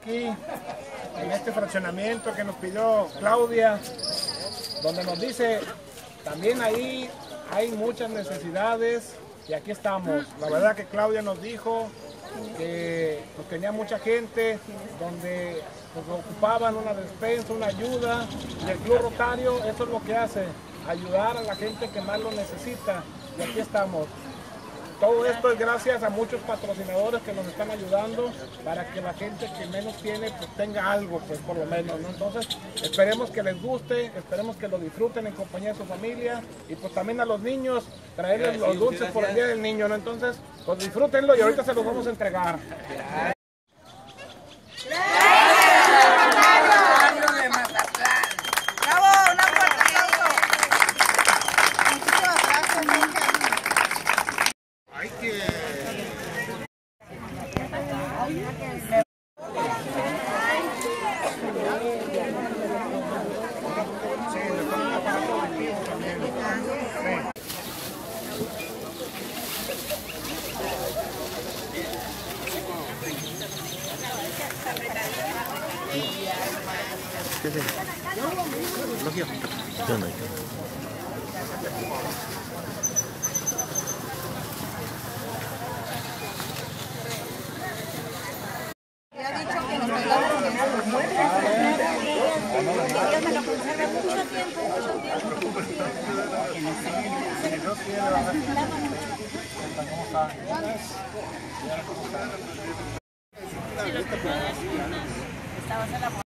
Aquí, en este fraccionamiento que nos pidió Claudia, donde nos dice, también ahí hay muchas necesidades y aquí estamos. La verdad que Claudia nos dijo que pues, tenía mucha gente donde pues, ocupaban una despensa, una ayuda y el Club Rotario eso es lo que hace, ayudar a la gente que más lo necesita y aquí estamos. Todo esto es gracias a muchos patrocinadores que nos están ayudando para que la gente que menos tiene pues tenga algo, pues por lo menos, ¿no? Entonces, esperemos que les guste, esperemos que lo disfruten en compañía de su familia y pues también a los niños traerles los dulces por el Día del Niño, ¿no? Entonces, pues disfrútenlo y ahorita se los vamos a entregar. ¡Bravo! ¡Una fuerte aplauso! Muchísimas gracias, Miguel. Hay que... Me ha dicho que nos en su Que Dios me lo mucho tiempo, mucho tiempo. Si lo que puedo decir, estabas en la